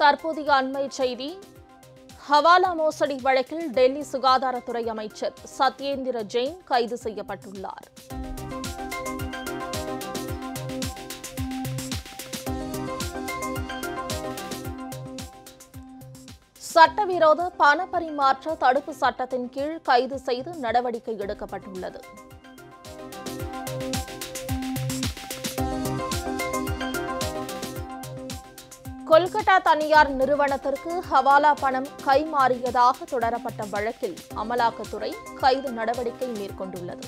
தற்போதைய அண்மை செய்தி. ஹவாலா மோசடி வழக்கில் டெல்லி சுகாதாரத்துறை அமைச்சர் சத்யேந்திர ஜெயின் கைது செய்யப்பட்டுள்ளார். சட்டவிரோத பண பரிமாற்ற தடுப்பு சட்டத்தின் கீழ் கைது செய்து நடவடிக்கை எடுக்கப்பட்டுள்ளது. கொல்கட்டா தனியார் நிறுவனத்திற்கு ஹவாலா பணம் கைமாறியதாக தொடரப்பட்ட வழக்கில் அமலாக்கத்துறை கைது நடவடிக்கை மேற்கொண்டுள்ளது.